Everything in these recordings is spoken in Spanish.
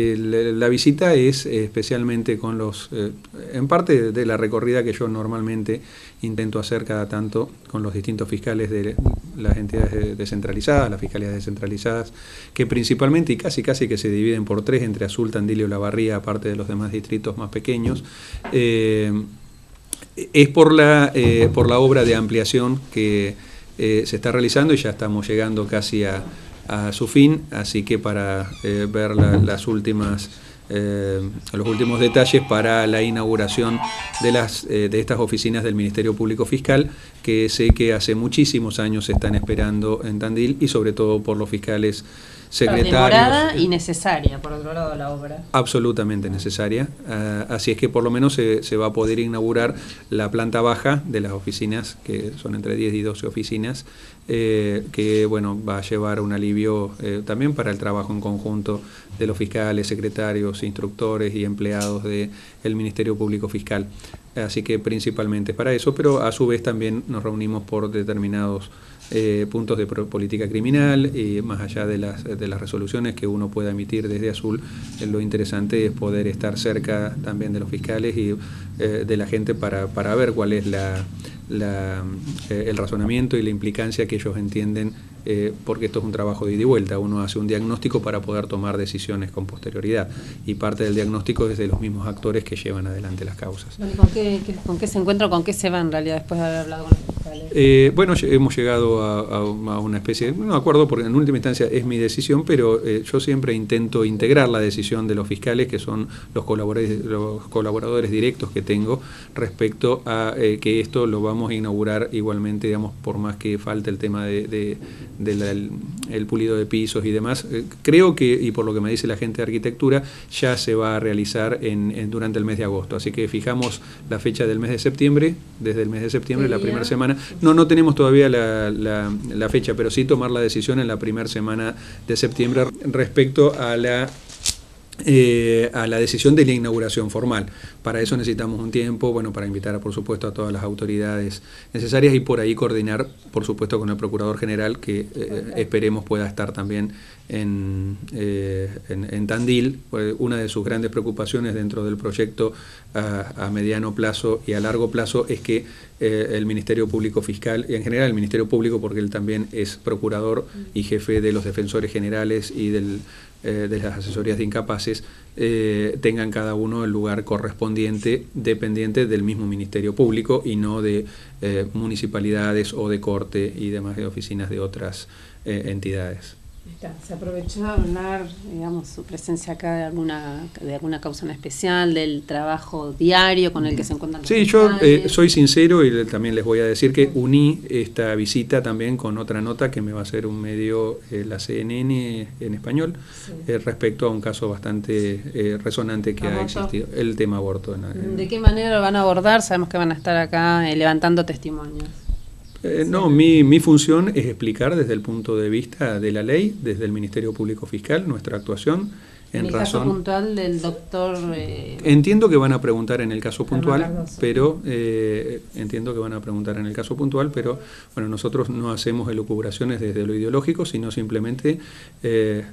La visita es especialmente con los, eh, en parte de la recorrida que yo normalmente intento hacer cada tanto con los distintos fiscales de las entidades descentralizadas, las fiscalías descentralizadas, que principalmente y casi casi que se dividen por tres entre Azul, Tandilio y La Barría, aparte de los demás distritos más pequeños. Eh, es por la, eh, por la obra de ampliación que se está realizando y ya estamos llegando casi a a su fin, así que para eh, ver las últimas, eh, los últimos detalles para la inauguración de, las, eh, de estas oficinas del Ministerio Público Fiscal, que sé que hace muchísimos años se están esperando en Tandil y sobre todo por los fiscales secretarios. Y necesaria, por otro lado, la obra. Absolutamente necesaria. así es que por lo menos se, se, va a poder inaugurar la planta baja de las oficinas, que son entre 10 y 12 oficinas, eh, que bueno, va a llevar un alivio eh, también para el trabajo en conjunto de los fiscales, secretarios, instructores y empleados del Ministerio Público Fiscal. Así que principalmente para eso, pero a su vez también nos reunimos por determinados eh, puntos de política criminal y más allá de las, resoluciones que uno pueda emitir desde Azul, lo interesante es poder estar cerca también de los fiscales y de la gente para, ver cuál es eh, el razonamiento y la implicancia que ellos entienden eh, porque esto es un trabajo de ida y vuelta. Uno hace un diagnóstico para poder tomar decisiones con posterioridad y parte del diagnóstico es de los mismos actores que llevan adelante las causas. ¿Con qué, con qué se encuentra con qué se va en realidad después de haber hablado con los? Eh, bueno, hemos llegado a, una especie, no acuerdo porque en última instancia es mi decisión, pero eh, yo siempre intento integrar la decisión de los fiscales, que son los colaboradores, los colaboradores directos que tengo, respecto a que esto lo vamos a inaugurar igualmente, digamos, por más que falte el tema de del el pulido de pisos y demás. Eh, creo que, y por lo que me dice la gente de arquitectura, ya se va a realizar en, durante el mes de agosto. Así que fijamos la fecha del mes de septiembre, desde el mes de septiembre, la primera semana. No, no tenemos todavía la, la fecha, pero sí tomar la decisión en la primera semana de septiembre respecto a la eh, a la decisión de la inauguración formal. Para eso necesitamos un tiempo, bueno, para invitar, por supuesto, a todas las autoridades necesarias y por ahí coordinar, por supuesto, con el Procurador General, que eh, esperemos pueda estar también en, eh, en, Tandil. Una de sus grandes preocupaciones dentro del proyecto a, mediano plazo y a largo plazo es que el Ministerio Público Fiscal, y en general el Ministerio Público, porque él también es procurador y jefe de los defensores generales y del eh, de las asesorías de incapaces eh, tengan cada uno el lugar correspondiente dependiente del mismo Ministerio Público y no de eh, municipalidades o de corte y demás de oficinas de otras entidades. Se aprovechó de hablar, digamos, su presencia acá de alguna, de alguna causa en especial, del trabajo diario con el que se encuentran. Sí, yo eh, soy sincero y también les voy a decir que uní esta visita también con otra nota que me va a hacer un medio, eh, la CNN en español, eh, respecto a un caso bastante resonante que ha existido, el tema aborto. ¿De qué manera lo van a abordar? Sabemos que van a estar acá levantando testimonios. Eh, no, mi, mi, función es explicar desde el punto de vista de la ley, desde el Ministerio Público Fiscal, nuestra actuación. En, el caso puntual del doctor... Eh, entiendo que van a preguntar en el caso puntual, pero eh, entiendo que van a preguntar en el caso puntual, pero bueno, nosotros no hacemos elucubraciones desde lo ideológico, sino simplemente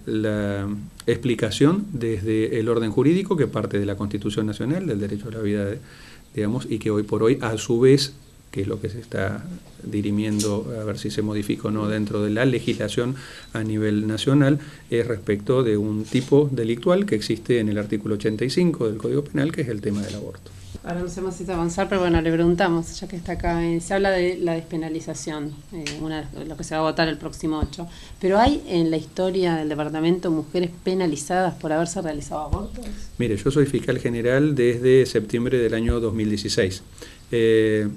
la explicación desde el orden jurídico que parte de la Constitución Nacional, del derecho a la vida, digamos, y que hoy por hoy a su vez que es lo que se está dirimiendo a ver si se modifica o no dentro de la legislación a nivel nacional, es respecto de un tipo delictual que existe en el artículo 85 del Código Penal, que es el tema del aborto. Ahora no sé más si avanzar, pero bueno, le preguntamos, ya que está acá, eh, se habla de la despenalización, eh, una, lo que se va a votar el próximo 8, pero ¿hay en la historia del departamento mujeres penalizadas por haberse realizado abortos? Mire, yo soy fiscal general desde septiembre del año 2016. Eh,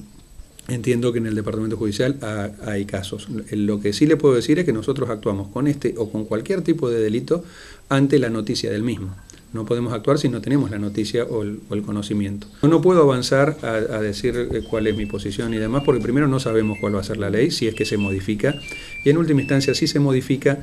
Entiendo que en el Departamento Judicial hay casos. Lo que sí le puedo decir es que nosotros actuamos con este o con cualquier tipo de delito ante la noticia del mismo. No podemos actuar si no tenemos la noticia o el, conocimiento. No puedo avanzar a, decir eh, cuál es mi posición y demás, porque primero no sabemos cuál va a ser la ley, si es que se modifica, y en última instancia, si se modifica,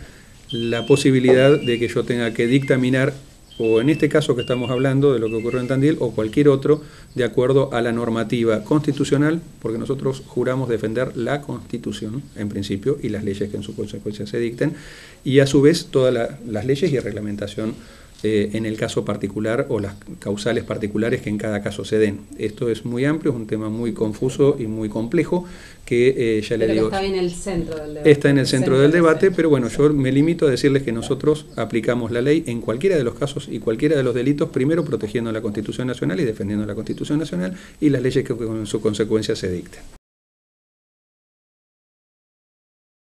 la posibilidad de que yo tenga que dictaminar o en este caso que estamos hablando de lo que ocurrió en Tandil, o cualquier otro, de acuerdo a la normativa constitucional, porque nosotros juramos defender la Constitución, en principio, y las leyes que en su consecuencia se dicten, y a su vez todas las leyes y reglamentación eh, en el caso particular o las causales particulares que en cada caso se den. Esto es muy amplio, es un tema muy confuso y muy complejo que eh, ya le digo... Está en el centro del debate. Está en el centro, del debate, pero bueno, yo me limito a decirles que nosotros aplicamos la ley en cualquiera de los casos y cualquiera de los delitos, primero protegiendo la Constitución Nacional y defendiendo la Constitución Nacional y las leyes que con su consecuencia se dicten.